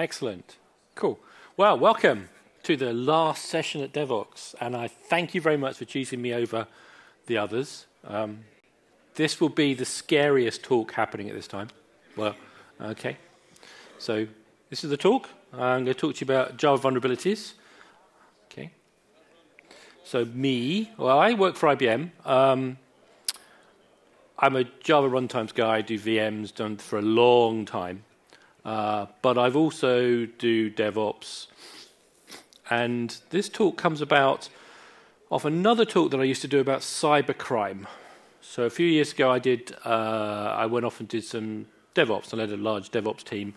Excellent. Cool. Well, welcome to the last session at Devoxx, and I thank you very much for choosing me over the others. Um, this will be the scariest talk happening at this time. Well, okay. So, this is the talk. I'm going to talk to you about Java vulnerabilities. Okay. So, me, well, I work for IBM. Um, I'm a Java runtimes guy, I do VMs, done for a long time. Uh, but I've also do DevOps. And this talk comes about off another talk that I used to do about cybercrime. So a few years ago, I did. Uh, I went off and did some DevOps. I led a large DevOps team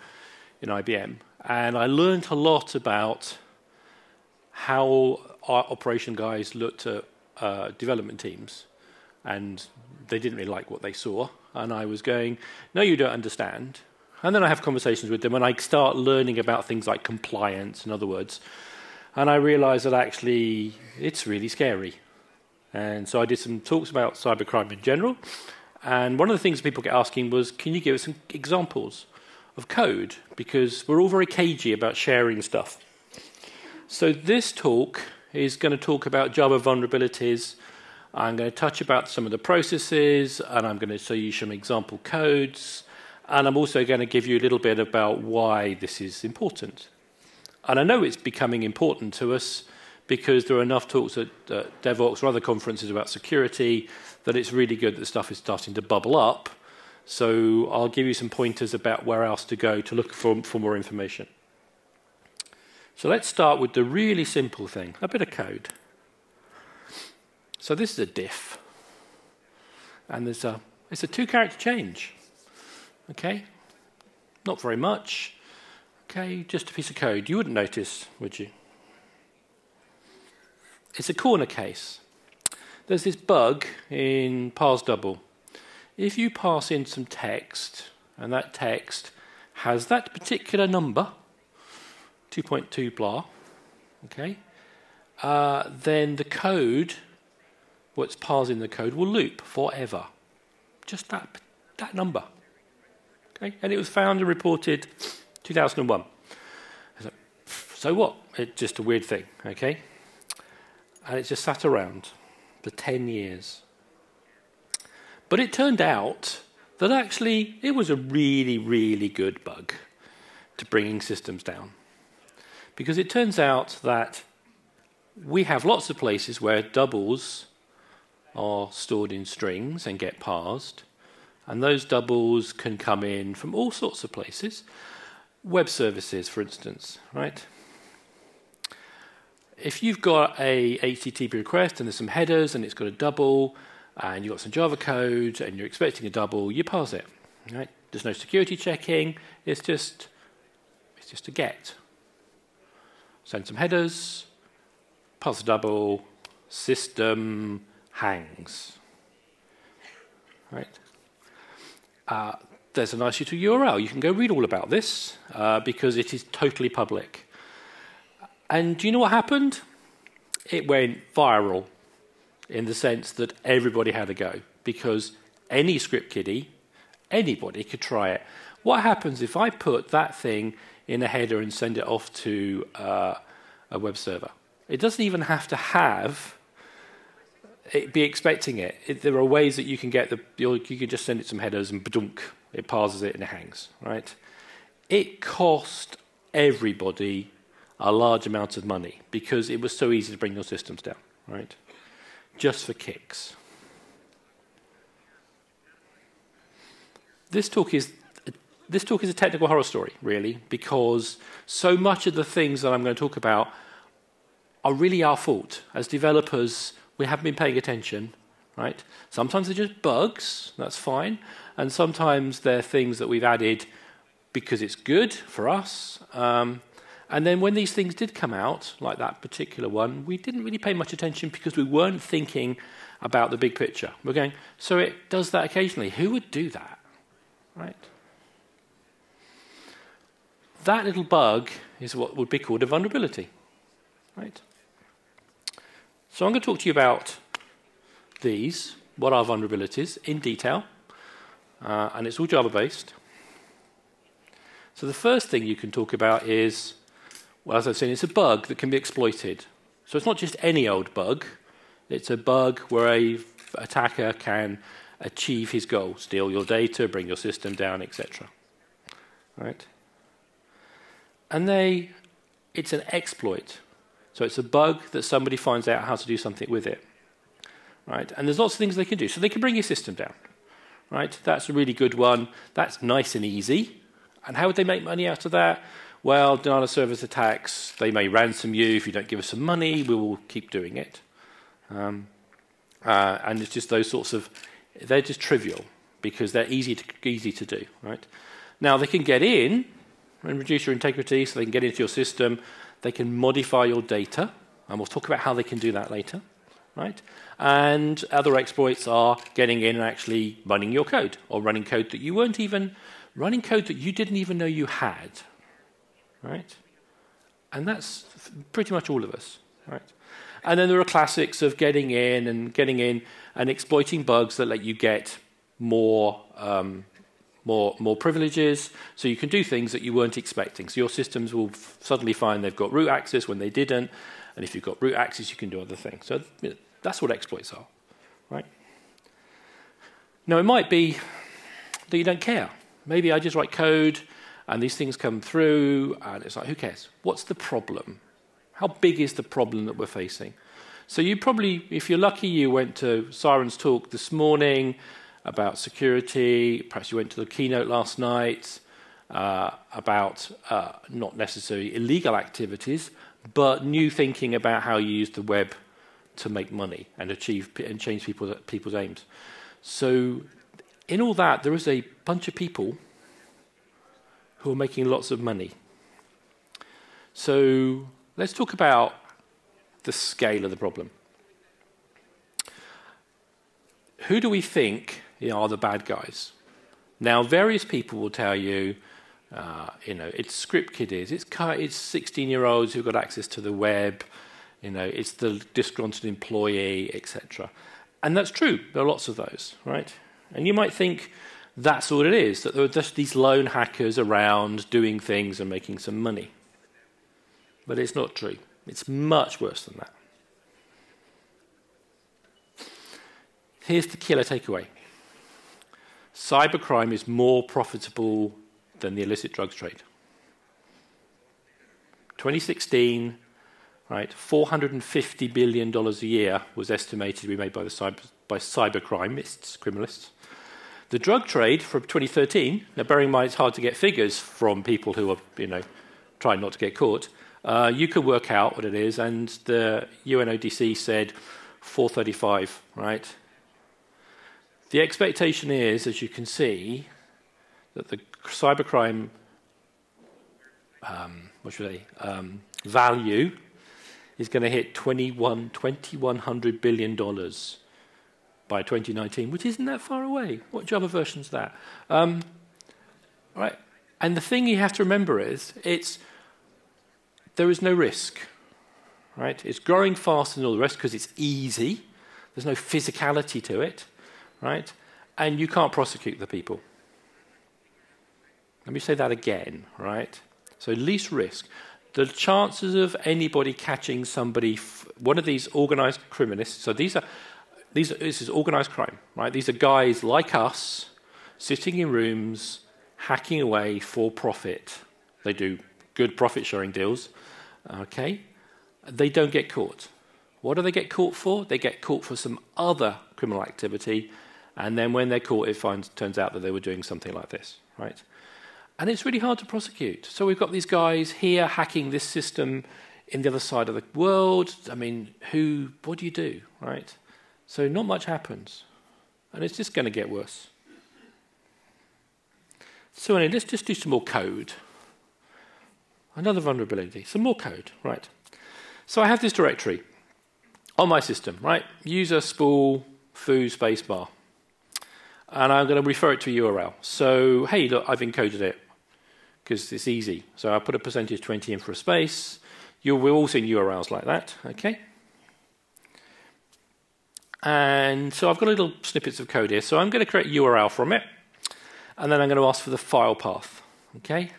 in IBM, and I learned a lot about how our operation guys looked at uh, development teams, and they didn't really like what they saw. And I was going, "No, you don't understand." And then I have conversations with them, and I start learning about things like compliance, in other words. And I realize that actually it's really scary. And so I did some talks about cybercrime in general. And one of the things people get asking was, can you give us some examples of code? Because we're all very cagey about sharing stuff. So this talk is going to talk about Java vulnerabilities. I'm going to touch about some of the processes, and I'm going to show you some example codes. And I'm also going to give you a little bit about why this is important. And I know it's becoming important to us because there are enough talks at uh, Devoxx or other conferences about security that it's really good that stuff is starting to bubble up. So I'll give you some pointers about where else to go to look for, for more information. So let's start with the really simple thing, a bit of code. So this is a diff. And there's a, it's a two-character change. Okay? Not very much. Okay, just a piece of code. You wouldn't notice, would you? It's a corner case. There's this bug in parse double. If you pass in some text, and that text has that particular number, 2.2 blah, okay, uh, then the code, what's parsing the code, will loop forever. Just that, that number. Okay? And it was found and reported 2001. So what? It's just a weird thing, okay? And it just sat around for 10 years. But it turned out that actually it was a really, really good bug to bringing systems down. Because it turns out that we have lots of places where doubles are stored in strings and get parsed. And those doubles can come in from all sorts of places. Web services, for instance, right? If you've got a HTTP request and there's some headers and it's got a double and you've got some Java code and you're expecting a double, you parse it. Right? There's no security checking. It's just it's just a get. Send some headers, parse a double, system hangs. Right? Uh, there's a nice little URL. You can go read all about this uh, because it is totally public. And do you know what happened? It went viral in the sense that everybody had a go because any script kiddie, anybody could try it. What happens if I put that thing in a header and send it off to uh, a web server? It doesn't even have to have be expecting it. it. There are ways that you can get the, you can just send it some headers and badunk, it parses it and it hangs, right? It cost everybody a large amount of money because it was so easy to bring your systems down, right? Just for kicks. This talk is this talk is a technical horror story, really, because so much of the things that I'm going to talk about are really our fault. As developers, we haven't been paying attention, right? Sometimes they're just bugs, that's fine. And sometimes they're things that we've added because it's good for us. Um, and then when these things did come out, like that particular one, we didn't really pay much attention because we weren't thinking about the big picture. We're going, so it does that occasionally. Who would do that? Right? That little bug is what would be called a vulnerability. Right? So I'm going to talk to you about these, what are vulnerabilities, in detail, uh, and it's all Java based. So the first thing you can talk about is, well, as I've saying, it's a bug that can be exploited. So it's not just any old bug. It's a bug where a attacker can achieve his goal, steal your data, bring your system down, etc. Right? And they, it's an exploit. So it's a bug that somebody finds out how to do something with it. Right? And there's lots of things they can do. So they can bring your system down. Right? That's a really good one. That's nice and easy. And how would they make money out of that? Well, denial of service attacks, they may ransom you. If you don't give us some money, we will keep doing it. Um, uh, and it's just those sorts of, they're just trivial because they're easy to, easy to do, right? Now, they can get in and reduce your integrity so they can get into your system. They can modify your data, and we'll talk about how they can do that later, right? And other exploits are getting in and actually running your code or running code that you weren't even, running code that you didn't even know you had, right? And that's pretty much all of us, right? And then there are classics of getting in and getting in and exploiting bugs that let you get more, um, more, more privileges. So you can do things that you weren't expecting. So your systems will suddenly find they've got root access when they didn't. And if you've got root access, you can do other things. So you know, that's what exploits are, right? Now, it might be that you don't care. Maybe I just write code and these things come through, and it's like, who cares? What's the problem? How big is the problem that we're facing? So you probably, if you're lucky, you went to Siren's talk this morning about security. Perhaps you went to the keynote last night uh, about uh, not necessarily illegal activities, but new thinking about how you use the web to make money and achieve and change people's, people's aims. So in all that, there is a bunch of people who are making lots of money. So let's talk about the scale of the problem. Who do we think are the bad guys? Now, various people will tell you, uh, you know, it's script kiddies, it's, it's 16 year olds who've got access to the web, you know, it's the disgruntled employee, etc. And that's true, there are lots of those, right? And you might think, that's all it is, that there are just these lone hackers around doing things and making some money. But it's not true. It's much worse than that. Here's the killer takeaway cybercrime is more profitable than the illicit drugs trade. 2016, right, $450 billion a year was estimated to be made by, the cyber, by cybercrimists, criminalists. The drug trade from 2013, now bearing in mind it's hard to get figures from people who are, you know, trying not to get caught, uh, you can work out what it is, and the UNODC said 435, right? The expectation is, as you can see, that the cybercrime um, what should I um, value is going to hit 21, $2,100 billion by 2019, which isn't that far away. What Java version is that? Um, right. And the thing you have to remember is it's there is no risk. Right? It's growing faster than all the rest because it's easy. There's no physicality to it. Right? And you can't prosecute the people. Let me say that again, right? So least risk. The chances of anybody catching somebody, one of these organized criminals, so these are these are, this is organized crime, right? These are guys like us sitting in rooms, hacking away for profit. They do good profit sharing deals, okay? They don't get caught. What do they get caught for? They get caught for some other criminal activity, and then when they're caught, it finds, turns out that they were doing something like this, right? And it's really hard to prosecute. So we've got these guys here hacking this system in the other side of the world. I mean, who? What do you do, right? So not much happens. And it's just going to get worse. So anyway, let's just do some more code. Another vulnerability, some more code, right. So I have this directory on my system, right? User spool foo spacebar. And I'm going to refer it to a URL. So, hey, look, I've encoded it because it's easy. So I put a percentage 20 in for a space. You'll, all seeing URLs like that, okay? And so I've got little snippets of code here. So I'm going to create a URL from it. And then I'm going to ask for the file path. Okay?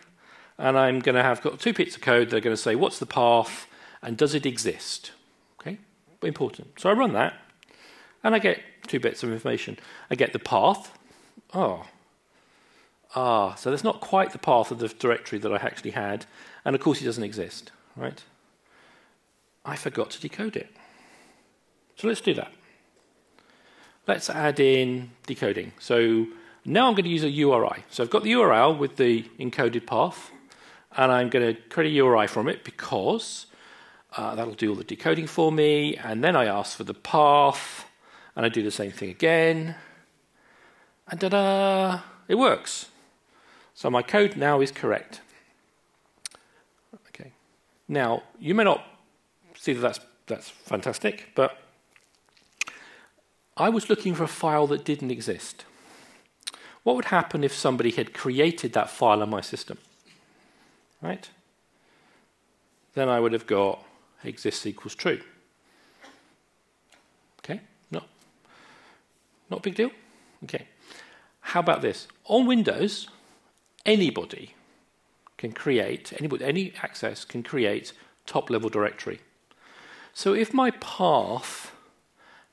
and I'm going to have got two bits of code that are going to say what's the path and does it exist? Okay, important. So I run that, and I get two bits of information. I get the path. Oh, ah, so that's not quite the path of the directory that I actually had, and of course it doesn't exist, right? I forgot to decode it. So let's do that. Let's add in decoding. So now I'm going to use a URI. So I've got the URL with the encoded path, and I'm going to create a URI from it because uh, that'll do all the decoding for me. And then I ask for the path, and I do the same thing again. And ta-da! It works. So my code now is correct. Okay. Now, you may not see that that's, that's fantastic, but I was looking for a file that didn't exist. What would happen if somebody had created that file on my system? Right? Then I would have got exists equals true. Okay? No. Not a big deal? Okay. How about this? On Windows, anybody can create, anybody, any access can create top level directory. So if my path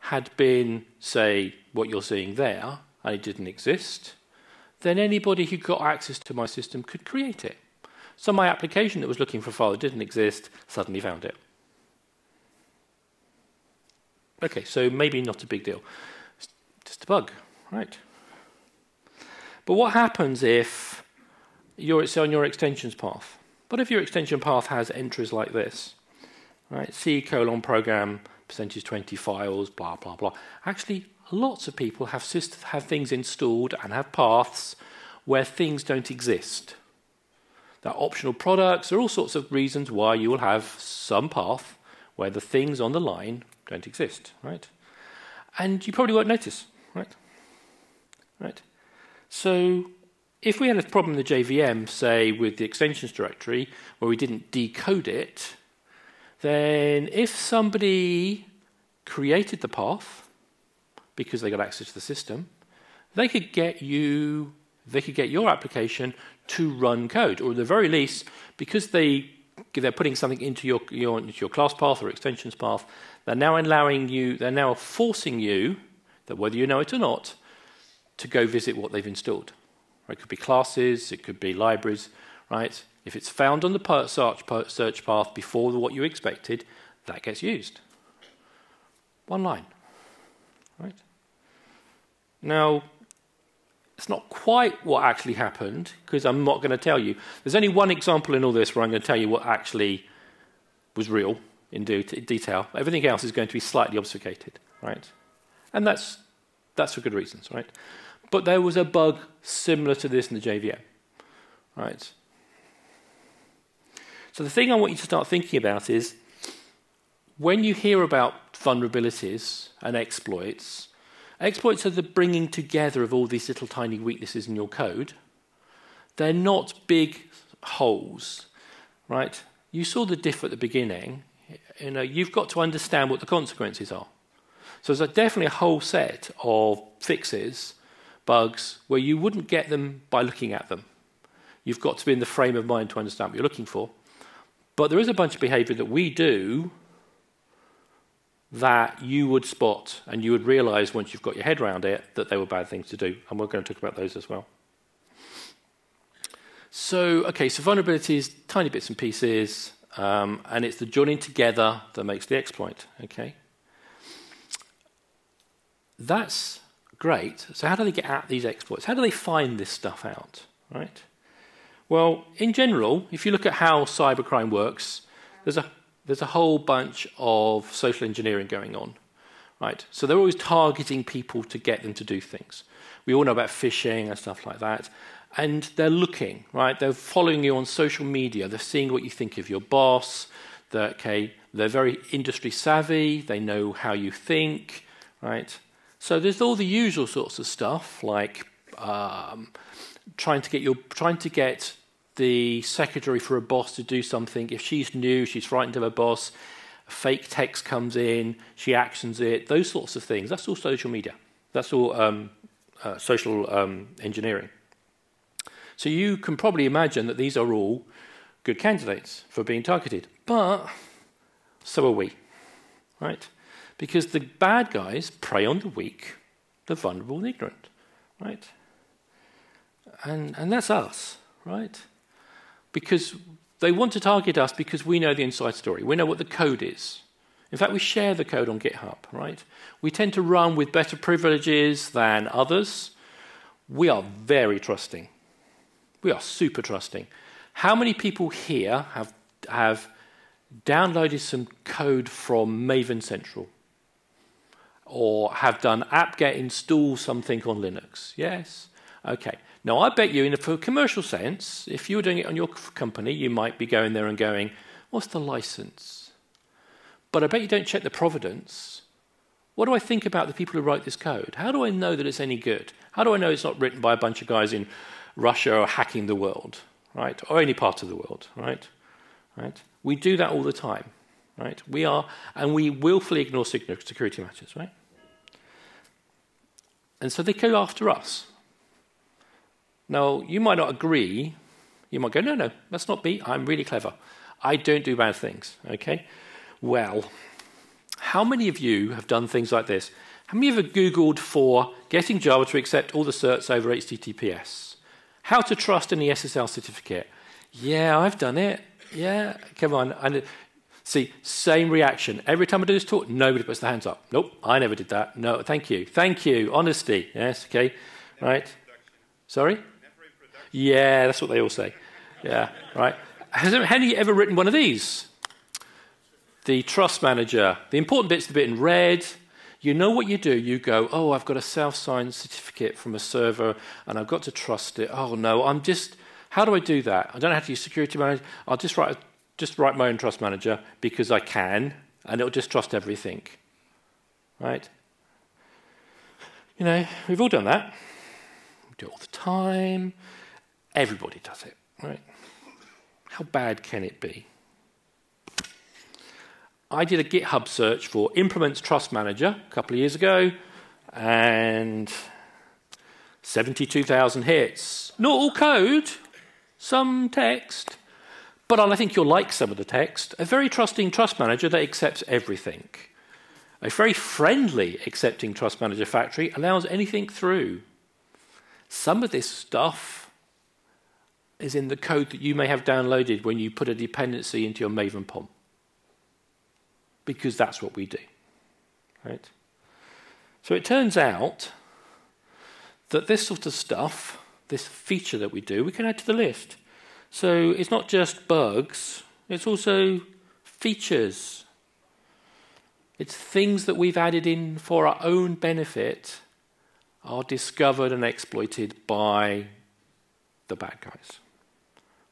had been, say, what you're seeing there, and it didn't exist, then anybody who got access to my system could create it. So my application that was looking for a file that didn't exist suddenly found it. Okay, so maybe not a big deal. Just a bug, right? But what happens if you're, on your extensions path? What if your extension path has entries like this? Right, C colon program percentage 20 files, blah, blah, blah. Actually, lots of people have, have things installed and have paths where things don't exist. There are optional products, there are all sorts of reasons why you will have some path where the things on the line don't exist, right? And you probably won't notice, right? Right? So if we had a problem in the JVM, say with the extensions directory, where we didn't decode it, then if somebody created the path because they got access to the system, they could get you, they could get your application to run code, or at the very least, because they they're putting something into your, your into your class path or extensions path, they're now allowing you, they're now forcing you, that whether you know it or not, to go visit what they've installed. It could be classes, it could be libraries, right? If it's found on the search, path before what you expected, that gets used. One line. Right? Now, it's not quite what actually happened, because I'm not going to tell you. There's only one example in all this where I'm going to tell you what actually was real in de detail. Everything else is going to be slightly obfuscated, right? And that's, that's for good reasons, right? But there was a bug similar to this in the JVM, right? So the thing I want you to start thinking about is when you hear about vulnerabilities and exploits, exploits are the bringing together of all these little tiny weaknesses in your code. They're not big holes, right? You saw the diff at the beginning. You know, you've got to understand what the consequences are. So there's definitely a whole set of fixes, bugs, where you wouldn't get them by looking at them. You've got to be in the frame of mind to understand what you're looking for. But there is a bunch of behavior that we do that you would spot and you would realize once you've got your head around it that they were bad things to do. And we're going to talk about those as well. So, okay, so vulnerabilities, tiny bits and pieces, um, and it's the joining together that makes the exploit, okay? That's great. So how do they get at these exploits? How do they find this stuff out, right? Well, in general, if you look at how cybercrime works, there's a, there's a whole bunch of social engineering going on. Right? So they're always targeting people to get them to do things. We all know about phishing and stuff like that. And they're looking, right? They're following you on social media. They're seeing what you think of your boss. They're, okay, they're very industry savvy. They know how you think, right? So there's all the usual sorts of stuff like um, trying to get your trying to get the secretary for a boss to do something. If she's new, she's frightened of her boss, fake text comes in, she actions it, those sorts of things. That's all social media. That's all um, uh, social um, engineering. So you can probably imagine that these are all good candidates for being targeted. But so are we, right? Because the bad guys prey on the weak, the vulnerable, and ignorant, right? And, and that's us, right? Because they want to target us because we know the inside story. We know what the code is. In fact, we share the code on GitHub, right? We tend to run with better privileges than others. We are very trusting. We are super trusting. How many people here have, have downloaded some code from Maven Central? Or have done apt-get install something on Linux? Yes? Okay. Now, I bet you, in a commercial sense, if you were doing it on your company, you might be going there and going, what's the license? But I bet you don't check the providence. What do I think about the people who write this code? How do I know that it's any good? How do I know it's not written by a bunch of guys in Russia or hacking the world, right? Or any part of the world, right? Right? We do that all the time, right? We are, and we willfully ignore security matters, right? And so they go after us. Now, you might not agree. You might go, no, no, that's not me. I'm really clever. I don't do bad things, okay? Well, how many of you have done things like this? How many of you have Googled for getting Java to accept all the certs over HTTPS? How to trust an SSL certificate? Yeah, I've done it. Yeah, come on. See, same reaction. Every time I do this talk, nobody puts their hands up. Nope, I never did that. No, thank you. Thank you. Honesty. Yes, okay. Right. Sorry? Yeah, that's what they all say. Yeah, right. Has any ever written one of these? The trust manager. The important bit's the bit in red. You know what you do. You go, oh, I've got a self-signed certificate from a server, and I've got to trust it. Oh no, I'm just. How do I do that? I don't know how to use security manager. I'll just write, just write my own trust manager because I can, and it'll just trust everything. Right? You know, we've all done that. We do it all the time. Everybody does it, right? How bad can it be? I did a GitHub search for Implements Trust Manager a couple of years ago, and 72,000 hits. Not all code, some text, but I think you'll like some of the text. A very trusting trust manager that accepts everything. A very friendly accepting trust manager factory allows anything through. Some of this stuff is in the code that you may have downloaded when you put a dependency into your Maven POM because that's what we do. Right? So it turns out that this sort of stuff, this feature that we do, we can add to the list. So it's not just bugs, it's also features. It's things that we've added in for our own benefit are discovered and exploited by the bad guys.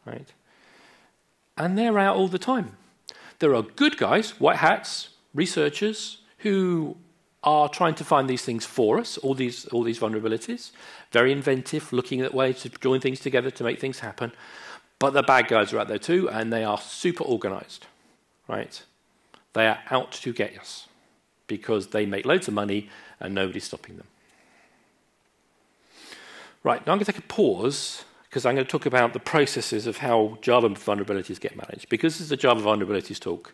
Right? And they're out all the time. There are good guys, white hats, researchers, who are trying to find these things for us, all these, all these vulnerabilities. Very inventive, looking at ways to join things together to make things happen. But the bad guys are out there too, and they are super organized, right? They are out to get us because they make loads of money and nobody's stopping them. Right, now I'm going to take a pause because I'm going to talk about the processes of how Java vulnerabilities get managed, because this is a Java vulnerabilities talk.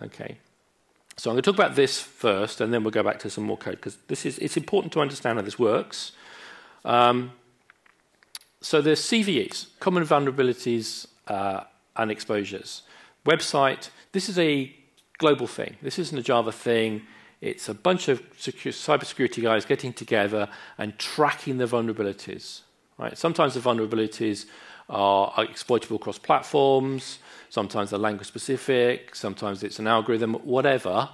Okay. So I'm going to talk about this first, and then we'll go back to some more code, because this is it's important to understand how this works. Um, so there's CVEs, common vulnerabilities uh, and exposures. Website, this is a global thing. This isn't a Java thing. It's a bunch of cybersecurity guys getting together and tracking the vulnerabilities. Right? Sometimes the vulnerabilities are, exploitable across platforms, sometimes they're language specific, sometimes it's an algorithm, whatever.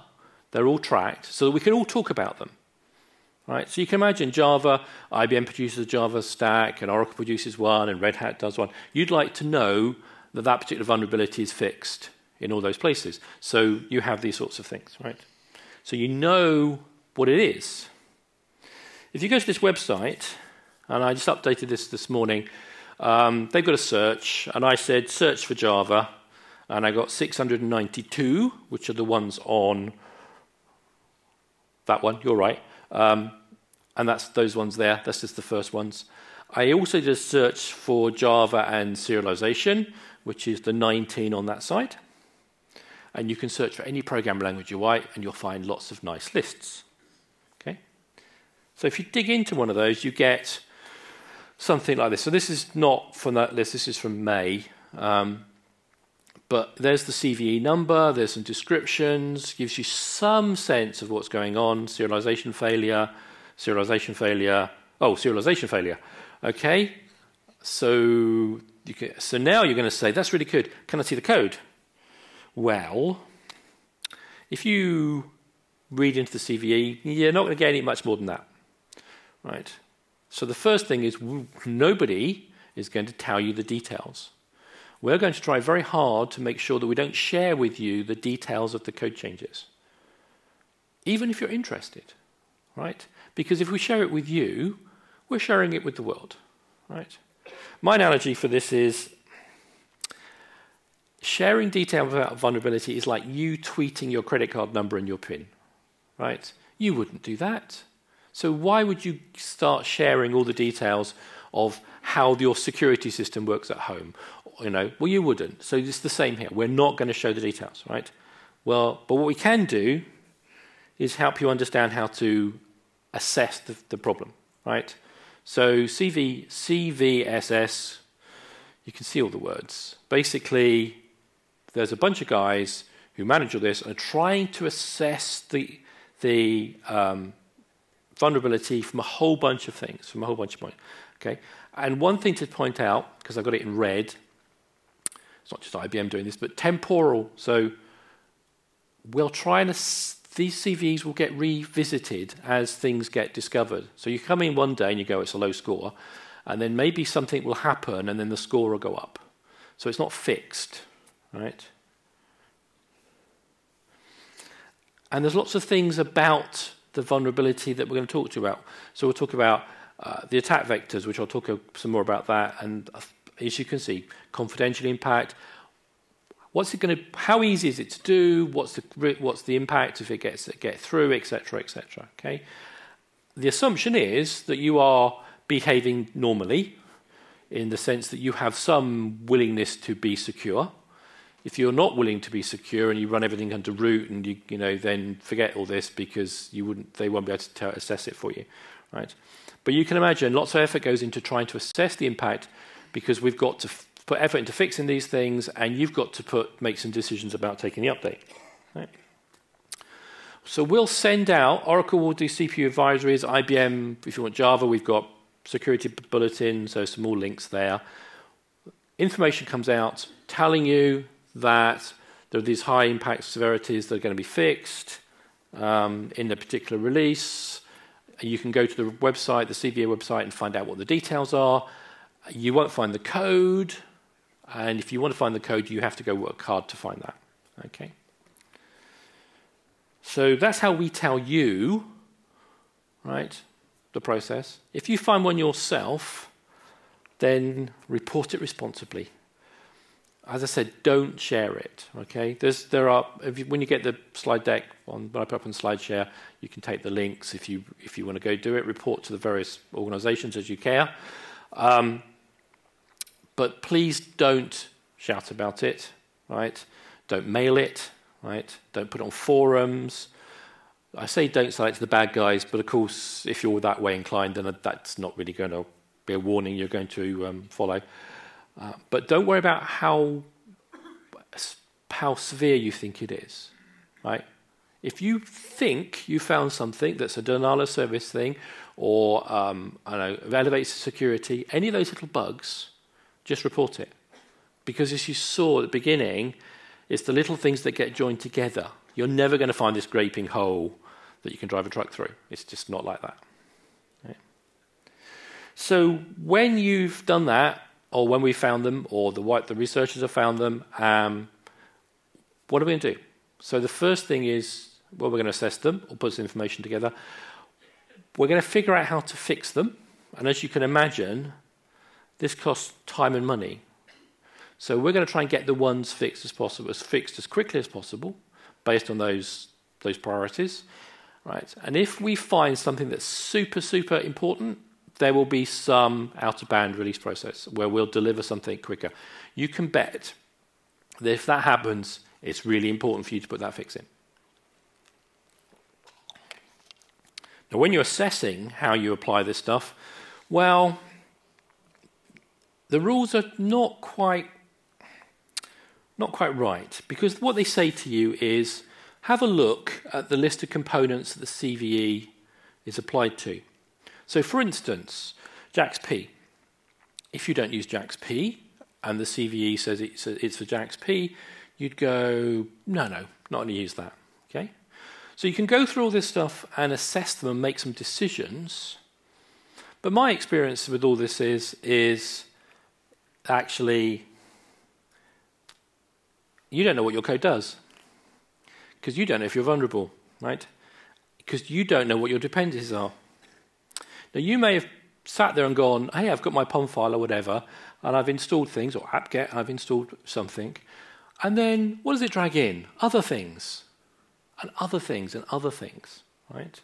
They're all tracked so that we can all talk about them. Right? So you can imagine Java, IBM produces a Java stack, and Oracle produces one, and Red Hat does one. You'd like to know that that particular vulnerability is fixed in all those places. So you have these sorts of things, right? So you know what it is. If you go to this website, and I just updated this this morning. Um, they've got a search, and I said search for Java, and I got 692, which are the ones on that one. You're right, um, and that's those ones there. That's just the first ones. I also did a search for Java and serialization, which is the 19 on that side. And you can search for any programming language you like, and you'll find lots of nice lists. Okay? So if you dig into one of those, you get something like this. So this is not from that list, this is from May. Um, but there's the CVE number, there's some descriptions, gives you some sense of what's going on, serialization failure, serialization failure, oh, serialization failure. Okay, so, can, so now you're going to say, that's really good. Can I see the code? Well, if you read into the CVE, you're not going to get any much more than that. Right? So the first thing is nobody is going to tell you the details. We're going to try very hard to make sure that we don't share with you the details of the code changes, even if you're interested, right? Because if we share it with you, we're sharing it with the world, right? My analogy for this is sharing detail about vulnerability is like you tweeting your credit card number and your PIN, right? You wouldn't do that. So why would you start sharing all the details of how your security system works at home you know, well, you wouldn't. So it's the same here. We're not going to show the details, right? Well, but what we can do is help you understand how to assess the, the problem, right? So CV, CVSS, you can see all the words. Basically, there's a bunch of guys who manage all this and are trying to assess the, the um, vulnerability from a whole bunch of things, from a whole bunch of points. Okay? And one thing to point out, because I've got it in red, it's not just IBM doing this, but temporal. So we'll try and these CVEs will get revisited as things get discovered. So you come in one day and you go, it's a low score, and then maybe something will happen and then the score will go up. So it's not fixed, right? And there's lots of things about the vulnerability that we're going to talk to you about. So we'll talk about uh, the attack vectors, which I'll talk some more about that, and as you can see, confidential impact. What's it going to? How easy is it to do? What's the what's the impact if it gets get through, etc., etc. Okay. The assumption is that you are behaving normally, in the sense that you have some willingness to be secure. If you're not willing to be secure and you run everything under root, and you you know then forget all this because you wouldn't they won't be able to assess it for you, right? But you can imagine lots of effort goes into trying to assess the impact because we've got to put effort into fixing these things, and you've got to put make some decisions about taking the update. Right? So we'll send out, Oracle will do CPU advisories, IBM, if you want Java, we've got security bulletin, so some more links there. Information comes out telling you that there are these high impact severities that are going to be fixed um, in a particular release. You can go to the website, the CVE website, and find out what the details are. You won't find the code, and if you want to find the code, you have to go work hard to find that. Okay. So that's how we tell you, right, the process. If you find one yourself, then report it responsibly. As I said, don't share it. Okay, There's, there are you, when you get the slide deck on when I put up on SlideShare, you can take the links if you if you want to go do it. Report to the various organisations as you care. Um, but please don't shout about it, right? Don't mail it, right? Don't put it on forums. I say don't sell it to the bad guys, but of course, if you're that way inclined, then that's not really going to be a warning you're going to um, follow. Uh, but don't worry about how how severe you think it is, right? If you think you found something that's a denial of service thing, or um, I don't know, elevates security, any of those little bugs, just report it. Because as you saw at the beginning, it's the little things that get joined together. You're never going to find this gaping hole that you can drive a truck through. It's just not like that. Right? So when you've done that, or when we found them, or the, white, the researchers have found them, um, what are we going to do? So the first thing is, well, we're going to assess them or put some information together. We're going to figure out how to fix them. And as you can imagine, this costs time and money. So we're going to try and get the ones fixed as possible, as fixed as quickly as possible, based on those those priorities, right? And if we find something that's super super important, there will be some out of band release process where we'll deliver something quicker. You can bet that if that happens, it's really important for you to put that fix in. Now, when you're assessing how you apply this stuff, well, the rules are not quite not quite right because what they say to you is have a look at the list of components that the CVE is applied to. So, for instance, JAX-P. If you don't use JAX-P and the CVE says it's, a, it's for JAX-P, you'd go, no, no, not going to use that. Okay? So you can go through all this stuff and assess them and make some decisions. But my experience with all this is, is actually you don't know what your code does because you don't know if you're vulnerable, right? Because you don't know what your dependencies are. Now, you may have sat there and gone, hey, I've got my POM file or whatever, and I've installed things, or apt-get, I've installed something. And then what does it drag in? Other things, and other things, and other things, right?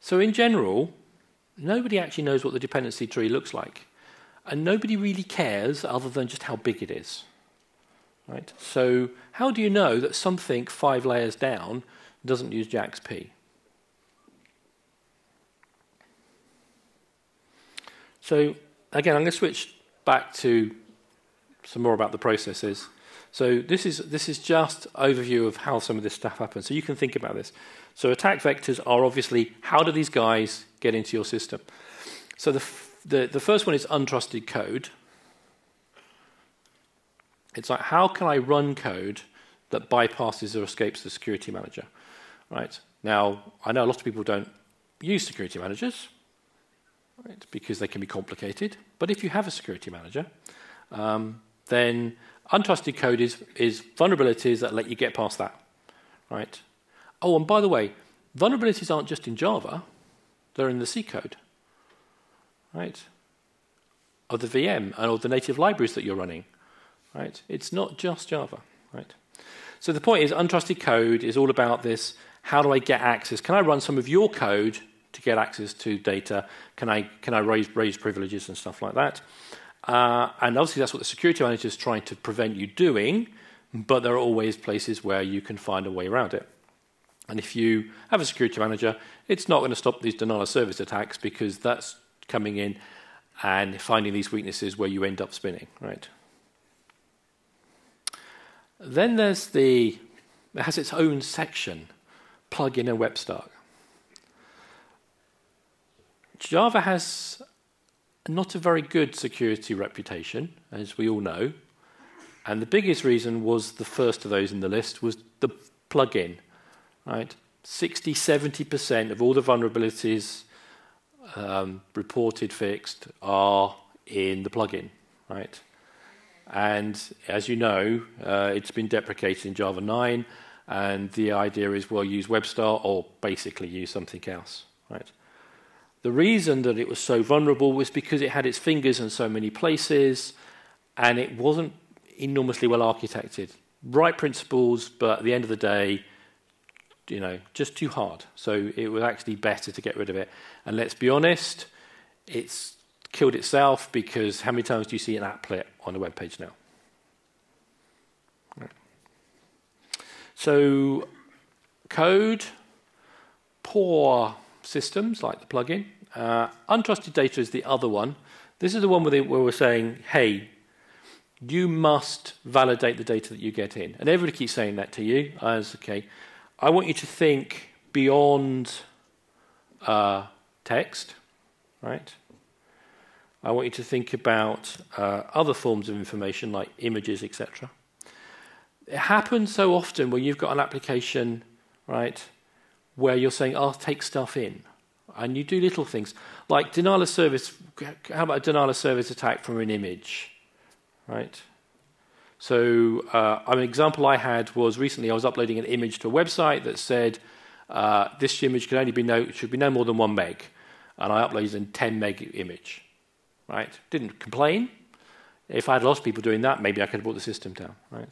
So, in general, nobody actually knows what the dependency tree looks like. And nobody really cares other than just how big it is. Right? So, how do you know that something five layers down doesn't use JAX-P? So again, I'm going to switch back to some more about the processes. So this is this is just overview of how some of this stuff happens. So you can think about this. So attack vectors are obviously how do these guys get into your system? So the the, the first one is untrusted code. It's like how can I run code that bypasses or escapes the security manager? Right. Now I know a lot of people don't use security managers right, because they can be complicated. But if you have a security manager, um, then untrusted code is, is vulnerabilities that let you get past that. Right? Oh, and by the way, vulnerabilities aren't just in Java, they're in the C code. Right? Of the VM and all the native libraries that you're running. Right? It's not just Java. Right? So the point is, untrusted code is all about this. How do I get access? Can I run some of your code to get access to data? Can I, can I raise, raise privileges and stuff like that? Uh, and obviously, that's what the security manager is trying to prevent you doing, but there are always places where you can find a way around it. And if you have a security manager, it's not going to stop these denial of service attacks because that's coming in and finding these weaknesses where you end up spinning, right? Then there's the, it has its own section, plugin and Web Start. Java has not a very good security reputation, as we all know. And the biggest reason was the first of those in the list was the plugin, right? 60, 70% of all the vulnerabilities um, reported fixed are in the plugin, right? And as you know, uh, it's been deprecated in Java 9, and the idea is, well, use Web Start or basically use something else, right? The reason that it was so vulnerable was because it had its fingers in so many places and it wasn't enormously well architected. Right principles, but at the end of the day, you know, just too hard. So it was actually better to get rid of it. And let's be honest, it's killed itself because how many times do you see an applet on a web page now? So code, poor systems like the plugin. Uh, untrusted data is the other one. This is the one where, where we're saying, hey, you must validate the data that you get in. And everybody keeps saying that to you. As okay, I want you to think beyond uh, text, right? I want you to think about uh, other forms of information like images, etc. It happens so often when you've got an application, right, where you're saying, I'll take stuff in. And you do little things like denial of service. How about a denial of service attack from an image? Right? So, uh, an example I had was recently I was uploading an image to a website that said uh, this image can only be no, should be no more than one meg. And I uploaded a 10 meg image. Right? Didn't complain. If I had lots of people doing that, maybe I could have brought the system down. Right?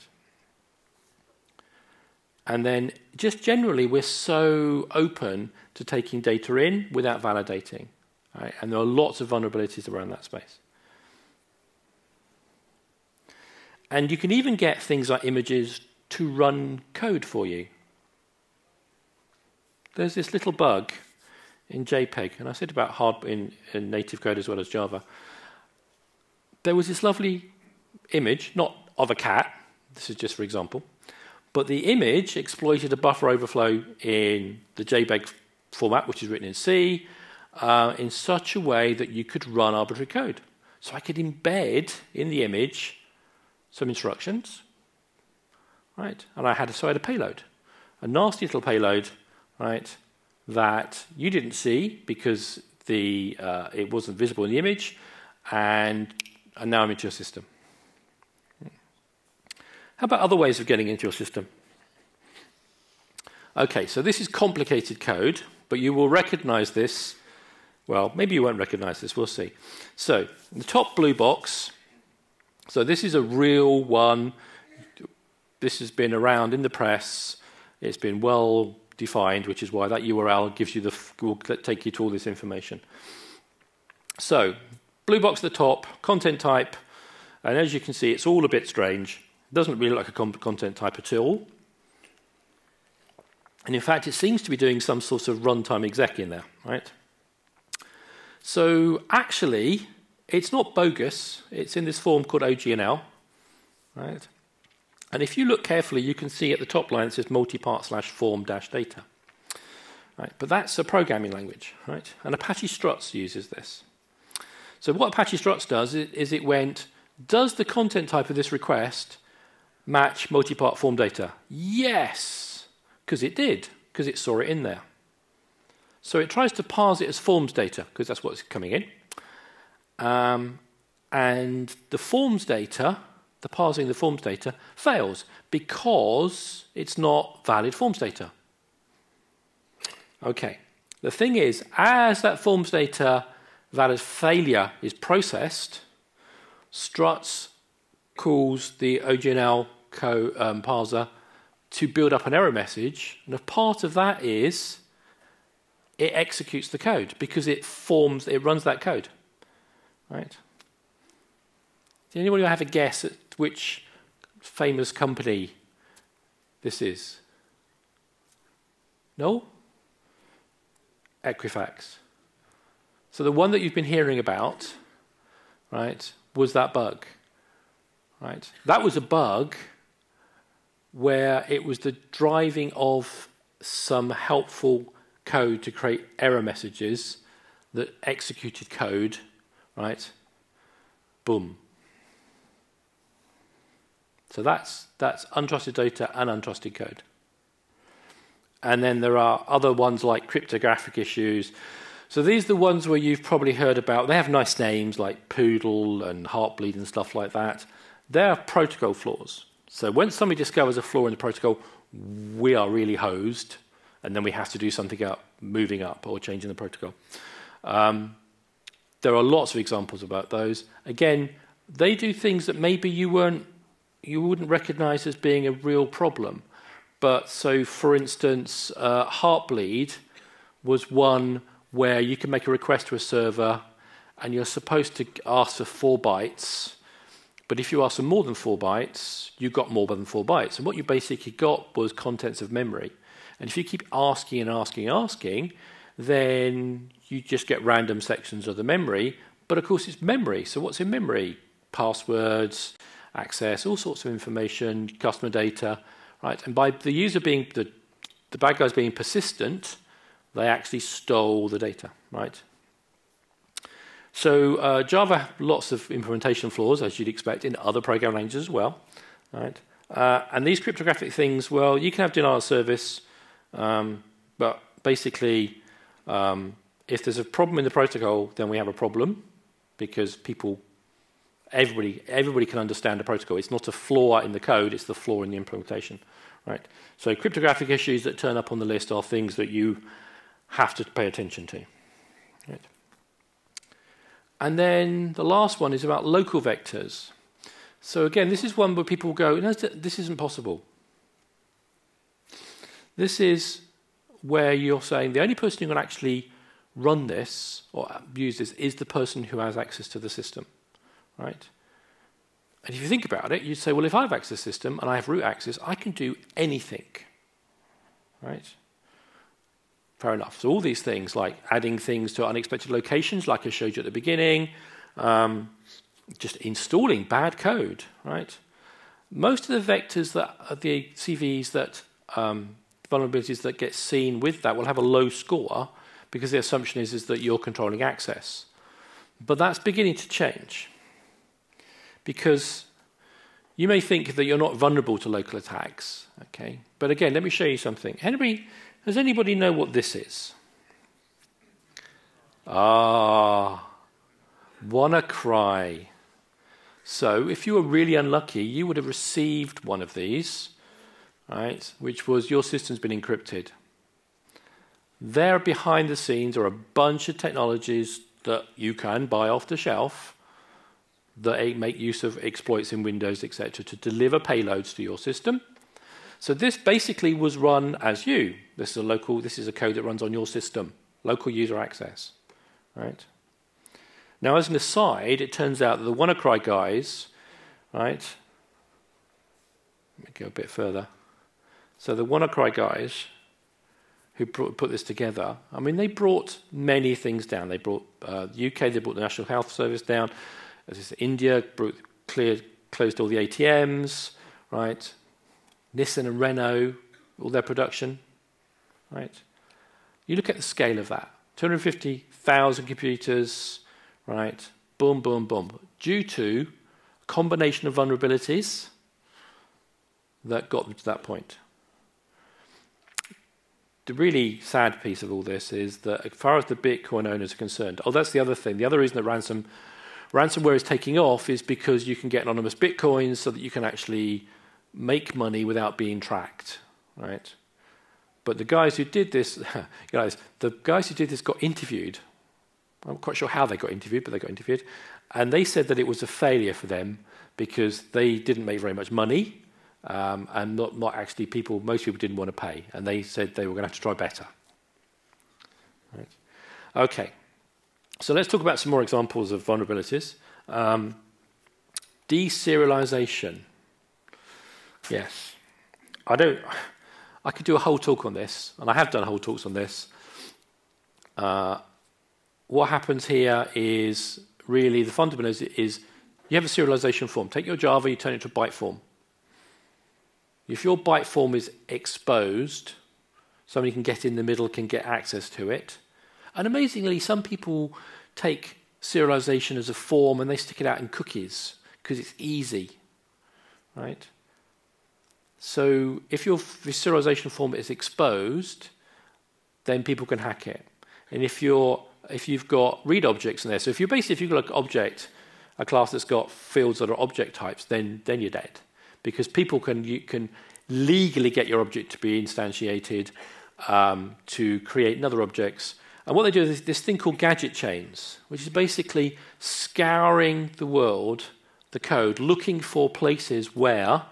And then just generally, we're so open to taking data in without validating. Right? And there are lots of vulnerabilities around that space. And you can even get things like images to run code for you. There's this little bug in JPEG, and I said about hard in, in native code as well as Java. There was this lovely image, not of a cat, this is just for example, but the image exploited a buffer overflow in the JPEG format, which is written in C, uh, in such a way that you could run arbitrary code. So I could embed in the image some instructions, right? And I had, so I had a payload, a nasty little payload, right, that you didn't see because the, uh, it wasn't visible in the image, and, and now I'm into your system. How about other ways of getting into your system? Okay, so this is complicated code, but you will recognize this. Well, maybe you won't recognize this, we'll see. So, the top blue box, so this is a real one. This has been around in the press. It's been well defined, which is why that URL gives you the will take you to all this information. So, blue box at the top, content type, and as you can see, it's all a bit strange. It doesn't really look like a content type at all. And in fact, it seems to be doing some sort of runtime exec in there, right? So actually, it's not bogus. It's in this form called OGNL, right? And if you look carefully, you can see at the top line it says multipart slash form dash data. Right, but that's a programming language, right? And Apache Struts uses this. So what Apache Struts does is it went, does the content type of this request match multipart form data? Yes, because it did, because it saw it in there. So it tries to parse it as forms data, because that's what's coming in. Um, and the forms data, the parsing of the forms data, fails because it's not valid forms data. Okay. The thing is, as that forms data valid failure is processed, struts calls the OGNL co, um, parser to build up an error message, and a part of that is it executes the code because it forms, it runs that code. Right? Does anybody have a guess at which famous company this is? No? Equifax. So the one that you've been hearing about, right, was that bug. Right? That was a bug where it was the driving of some helpful code to create error messages that executed code, right? Boom. So that's, that's untrusted data and untrusted code. And then there are other ones like cryptographic issues. So these are the ones where you've probably heard about. They have nice names like Poodle and Heartbleed and stuff like that. They're protocol flaws. So when somebody discovers a flaw in the protocol, we are really hosed and then we have to do something up, moving up or changing the protocol. Um, there are lots of examples about those. Again, they do things that maybe you weren't, you wouldn't recognize as being a real problem. But so, for instance, uh, Heartbleed was one where you can make a request to a server and you're supposed to ask for four bytes. But if you ask for more than four bytes, you got more than four bytes. And what you basically got was contents of memory. And if you keep asking and asking and asking, then you just get random sections of the memory. But of course, it's memory. So what's in memory? Passwords, access, all sorts of information, customer data, right? And by the user being the the bad guys being persistent, they actually stole the data, right? So uh, Java, lots of implementation flaws, as you'd expect, in other programming languages as well, right? Uh, and these cryptographic things, well, you can have denial of service, um, but basically, um, if there's a problem in the protocol, then we have a problem because people, everybody, everybody can understand the protocol. It's not a flaw in the code; it's the flaw in the implementation, right? So cryptographic issues that turn up on the list are things that you have to pay attention to. Right? And then the last one is about local vectors. So again, this is one where people go, no, this isn't possible. This is where you're saying the only person who can actually run this or use this is the person who has access to the system, right? And if you think about it, you'd say, well, if I have access to the system and I have root access, I can do anything, right? Fair enough. So all these things, like adding things to unexpected locations, like I showed you at the beginning, um, just installing bad code, right? Most of the vectors that are the CVEs that um, vulnerabilities that get seen with that will have a low score because the assumption is, is that you're controlling access. But that's beginning to change because you may think that you're not vulnerable to local attacks. Okay, but again, let me show you something. Anybody, does anybody know what this is? Ah, WannaCry. So, if you were really unlucky, you would have received one of these, right? Which was your system's been encrypted. There behind the scenes are a bunch of technologies that you can buy off the shelf that make use of exploits in Windows, etc., to deliver payloads to your system. So this basically was run as you. This is a local. This is a code that runs on your system, local user access, right? Now, as an aside, it turns out that the WannaCry guys, right? Let me go a bit further. So the WannaCry guys who put this together, I mean, they brought many things down. They brought uh, the UK, they brought the National Health Service down. As India, brought, cleared, closed all the ATMs, right? Nissan and Renault, all their production, right? You look at the scale of that 250,000 computers, right? Boom, boom, boom. Due to a combination of vulnerabilities that got them to that point the really sad piece of all this is that as far as the Bitcoin owners are concerned, oh, that's the other thing. The other reason that ransom, ransomware is taking off is because you can get anonymous Bitcoins so that you can actually make money without being tracked, right? But the guys who did this, guys, the guys who did this got interviewed. I'm not quite sure how they got interviewed, but they got interviewed. And they said that it was a failure for them because they didn't make very much money um, and not, not actually people, most people didn't want to pay, and they said they were going to have to try better. Right. Okay, so let's talk about some more examples of vulnerabilities. Um, deserialization. Yes, I don't. I could do a whole talk on this, and I have done whole talks on this. Uh, what happens here is really the fundamental is, is you have a serialization form. Take your Java, you turn it to a byte form. If your byte form is exposed, somebody can get in the middle, can get access to it. And amazingly, some people take serialization as a form and they stick it out in cookies because it's easy, right? So if your serialization form is exposed, then people can hack it. And if you're if you've got read objects in there, so if you're basically if you've got an object, a class that's got fields that are object types, then then you're dead because people can, you can legally get your object to be instantiated um, to create other objects. And what they do is this thing called gadget chains, which is basically scouring the world, the code, looking for places where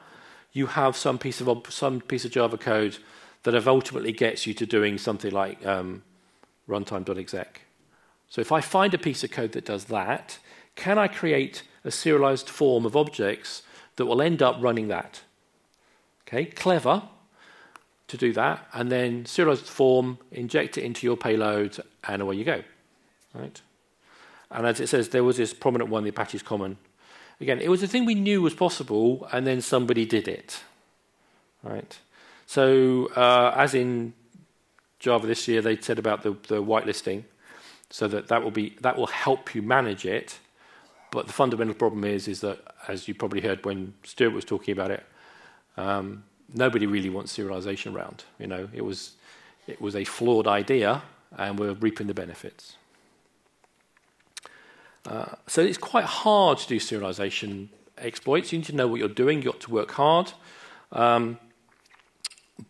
you have some piece of some piece of Java code that ultimately gets you to doing something like um, runtime.exec. So if I find a piece of code that does that, can I create a serialized form of objects that will end up running that. Okay, clever to do that, and then serialized form, inject it into your payload, and away you go. Right? And as it says, there was this prominent one, the Apache's Common. Again, it was a thing we knew was possible, and then somebody did it. Right? So, uh, as in Java this year, they said about the, the whitelisting, so that that will be that will help you manage it. But the fundamental problem is, is that, as you probably heard when Stuart was talking about it, um, nobody really wants serialization around. You know, it was, it was a flawed idea, and we're reaping the benefits. Uh, so it's quite hard to do serialization exploits. You need to know what you're doing. You've got to work hard. Um,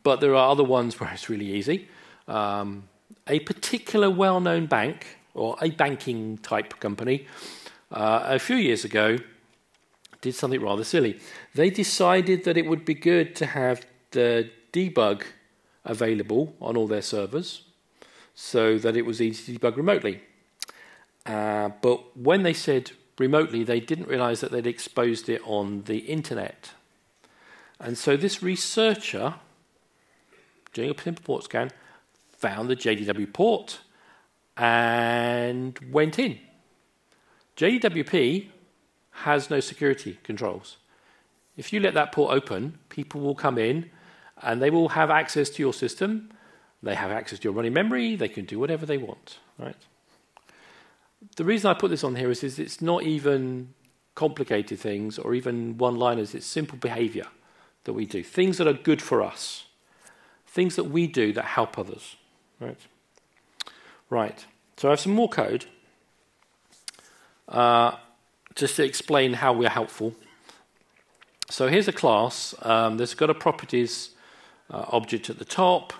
but there are other ones where it's really easy. Um, a particular well-known bank or a banking type company uh, a few years ago did something rather silly. They decided that it would be good to have the debug available on all their servers. so that it was easy to debug remotely. Uh, but when they said remotely, they didn't realize that they'd exposed it on the internet. And so this researcher, doing a simple port scan, found the JDWP port and went in. JDWP has no security controls. If you let that port open, people will come in and they will have access to your system. They have access to your running memory. They can do whatever they want, right? The reason I put this on here is, is it's not even complicated things or even one-liners. It's simple behavior that we do, things that are good for us, things that we do that help others, right? Right. So I have some more code uh, just to explain how we're helpful. So here's a class. Um, there's got a properties uh, object at the top.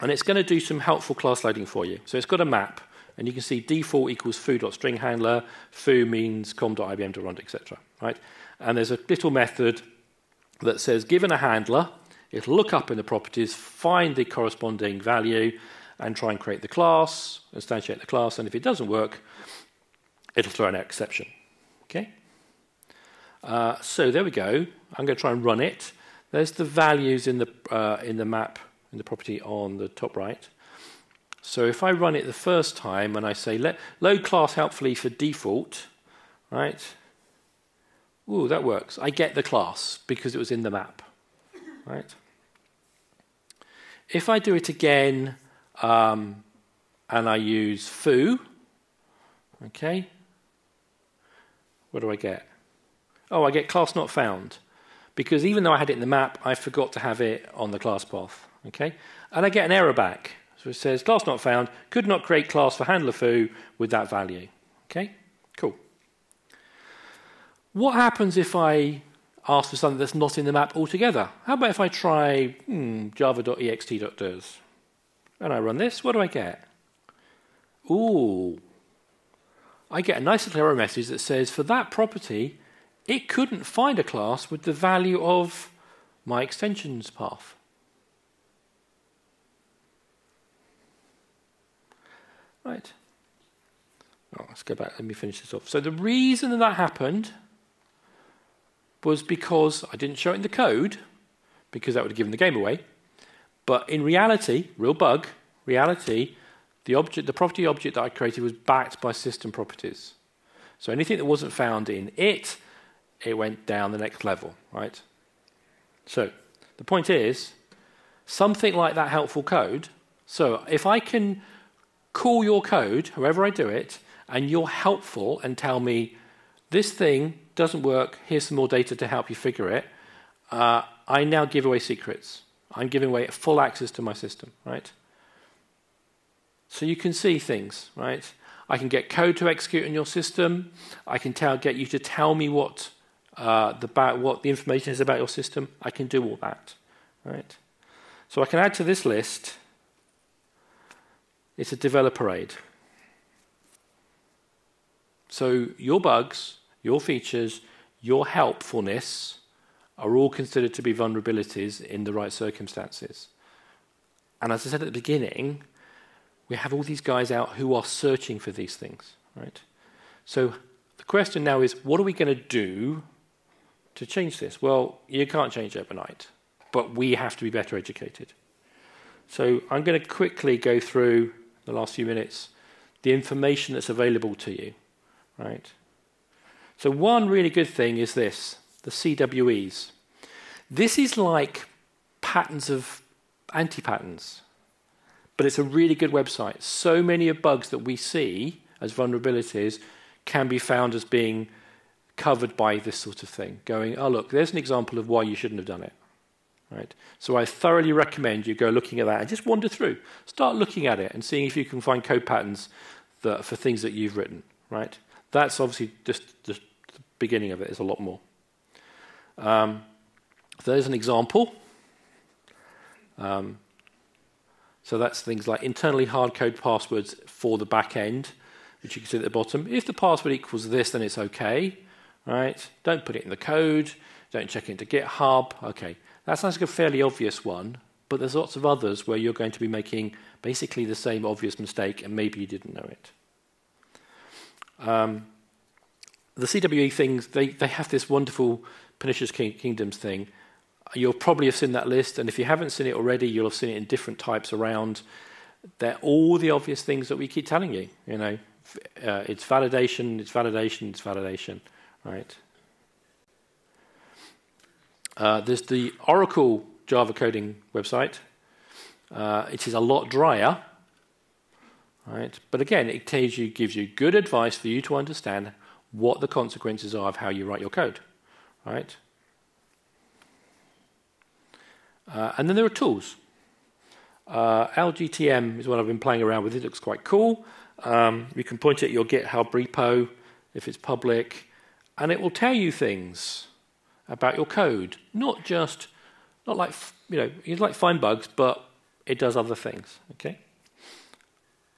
And it's going to do some helpful class loading for you. So it's got a map. And you can see default equals foo.string handler. Foo means com.ibm.run, etc. Right? And there's a little method that says given a handler, it'll look up in the properties, find the corresponding value, and try and create the class, instantiate the class. And if it doesn't work, it'll throw an exception. Okay? Uh, so there we go. I'm going to try and run it. There's the values in the, uh, in the map, in the property on the top right. So if I run it the first time and I say let load class helpfully for default, right? Ooh, that works. I get the class because it was in the map, right? If I do it again um, and I use foo, okay, what do I get? Oh, I get class not found. Because even though I had it in the map, I forgot to have it on the class path. Okay? And I get an error back. So it says class not found, could not create class for handler foo with that value. Okay? Cool. What happens if I ask for something that's not in the map altogether? How about if I try hmm? And I run this, what do I get? Ooh. I get a nice little error message that says for that property, it couldn't find a class with the value of my extensions path. Right. Oh, let's go back. Let me finish this off. So the reason that, that happened was because I didn't show it in the code, because that would have given the game away. But in reality, real bug, reality, the object, the property object that I created was backed by system properties. So anything that wasn't found in it it went down the next level, right? So the point is, something like that helpful code. So if I can call your code, however I do it, and you're helpful and tell me this thing doesn't work, here's some more data to help you figure it, uh, I now give away secrets. I'm giving away full access to my system, right? So you can see things, right? I can get code to execute in your system. I can tell, get you to tell me what uh, the, what the information is about your system, I can do all that. Right? So I can add to this list, it's a developer aid. So your bugs, your features, your helpfulness are all considered to be vulnerabilities in the right circumstances. And as I said at the beginning, we have all these guys out who are searching for these things, right? So the question now is, what are we going to do to change this? Well, you can't change overnight, but we have to be better educated. So I'm going to quickly go through the last few minutes the information that's available to you, right? So one really good thing is this, the CWEs. This is like patterns of anti-patterns, but it's a really good website. So many of bugs that we see as vulnerabilities can be found as being covered by this sort of thing, going, oh, look, there's an example of why you shouldn't have done it. Right? So I thoroughly recommend you go looking at that and just wander through. Start looking at it and seeing if you can find code patterns that, for things that you've written. Right? That's obviously just, the beginning of it. There's a lot more. Um, there's an example. Um, so that's things like internally hard code passwords for the back end, which you can see at the bottom. If the password equals this, then it's okay right? Don't put it in the code. Don't check into GitHub. Okay, that sounds like a fairly obvious one, but there's lots of others where you're going to be making basically the same obvious mistake and maybe you didn't know it. Um, the CWE things, they, they have this wonderful Pernicious King, Kingdoms thing. You'll probably have seen that list, and if you haven't seen it already, you'll have seen it in different types around. They're all the obvious things that we keep telling you. You know, uh, it's validation, it's validation, it's validation, right? Uh, there's the Oracle Java coding website. Uh, it is a lot drier, right? But again, it you, gives you good advice for you to understand what the consequences are of how you write your code, right? Uh, and then there are tools. Uh, LGTM is what I've been playing around with. It looks quite cool. Um, you can point it at your GitHub repo if it's public, and it will tell you things about your code. Not just, not like, you know, it's like find bugs, but it does other things, okay?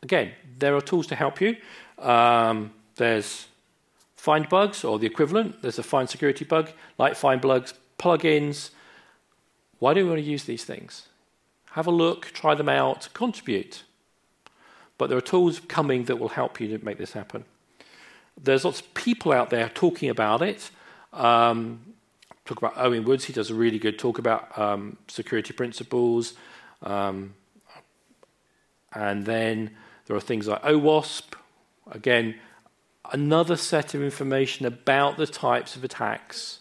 Again, there are tools to help you. Um, there's find bugs, or the equivalent. There's a find security bug, like find bugs, plugins. Why do we want to use these things? Have a look, try them out, contribute. But there are tools coming that will help you to make this happen. There's lots of people out there talking about it. Um, talk about Eoin Woods. He does a really good talk about um, security principles. Um, and then there are things like OWASP. Again, another set of information about the types of attacks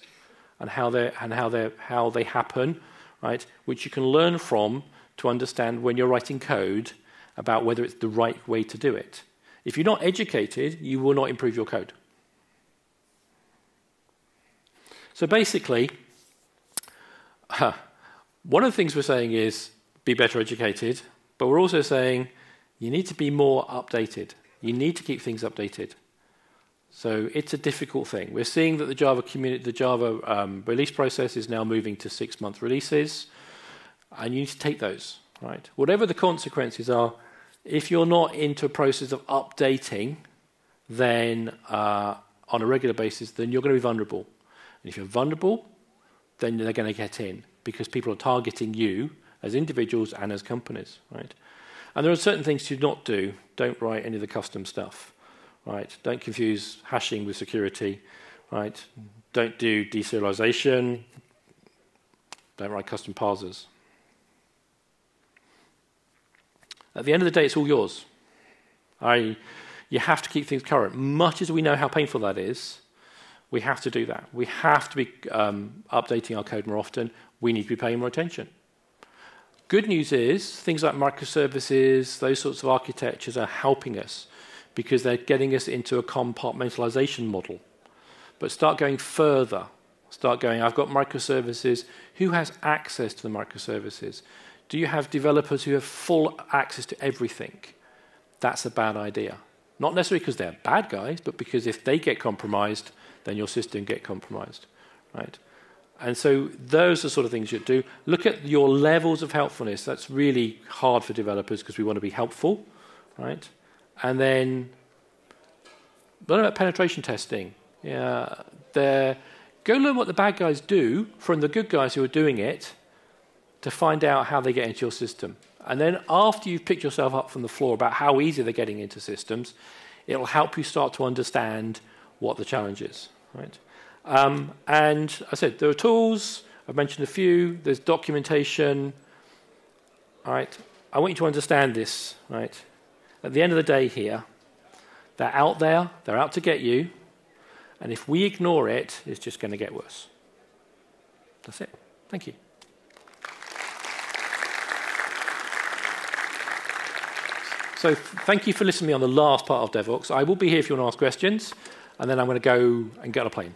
and how they and how they how they happen, right? Which you can learn from to understand when you're writing code about whether it's the right way to do it. If you're not educated, you will not improve your code. So basically, one of the things we're saying is be better educated, but we're also saying you need to be more updated. You need to keep things updated. So it's a difficult thing. We're seeing that the Java the Java um, release process is now moving to six-month releases, and you need to take those. Right? Whatever the consequences are, if you're not into a process of updating, then uh, on a regular basis, then you're going to be vulnerable. And if you're vulnerable, then they're going to get in because people are targeting you as individuals and as companies, right? And there are certain things to not do. Don't write any of the custom stuff, right? Don't confuse hashing with security, right? Don't do deserialization. Don't write custom parsers. At the end of the day, it's all yours. I, you have to keep things current. Much as we know how painful that is, we have to do that. We have to be um, updating our code more often. We need to be paying more attention. Good news is things like microservices, those sorts of architectures are helping us because they're getting us into a compartmentalization model. But start going further. Start going, I've got microservices. Who has access to the microservices? Do you have developers who have full access to everything? That's a bad idea. Not necessarily because they're bad guys, but because if they get compromised, then your system get compromised, right? And so those are the sort of things you do. Look at your levels of helpfulness. That's really hard for developers because we want to be helpful, right? And then learn about penetration testing. Yeah, go learn what the bad guys do from the good guys who are doing it to find out how they get into your system. And then after you've picked yourself up from the floor about how easy they're getting into systems, it'll help you start to understand what the challenge is. Right? Um, and I said there are tools. I've mentioned a few. There's documentation. All right. I want you to understand this. Right. At the end of the day, here, they're out there. They're out to get you. And if we ignore it, it's just going to get worse. That's it. Thank you. So thank you for listening to me on the last part of Devoxx. I will be here if you want to ask questions, and then I'm going to go and get on a plane.